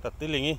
tá tilingi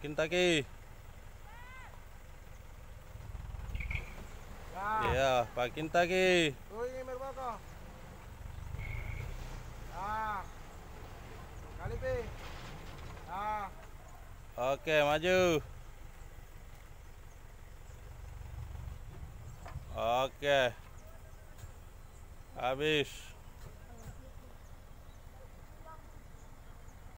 Taki. Ya. Ya, pakin taki. Tuh ini merbaka. Ah. Kali pe. Ah. Oke, maju. Oke. Habis.